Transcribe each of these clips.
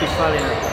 que falar, né?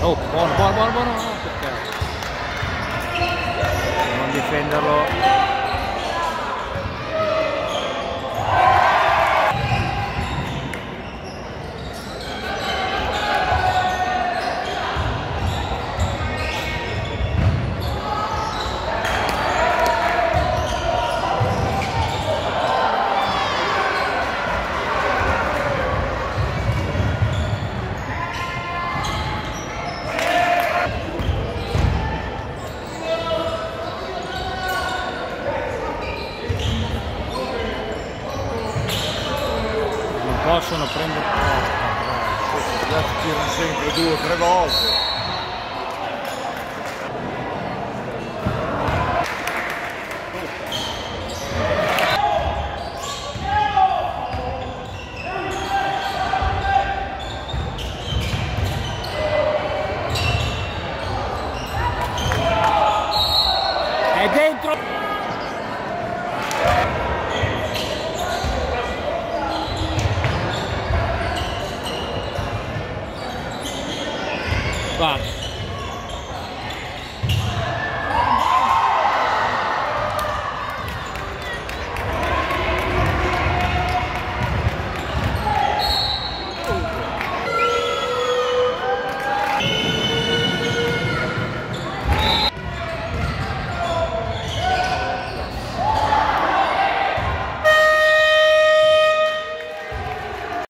Oh, buono, buono, buono, buono. Peccato. Non difenderlo possono prendere altri tirano sempre due o tre volte. dentro